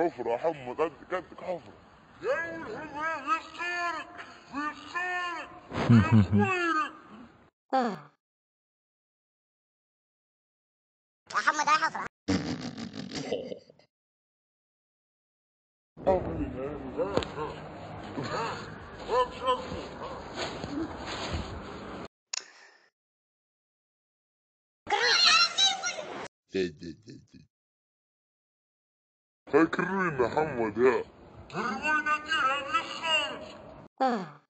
حفرة حمد قد قدك حفرة يا ولد الحمام في صورك في صورك في صورك يا حمد هاي حفرة فاكرين محمد يا. كرين ها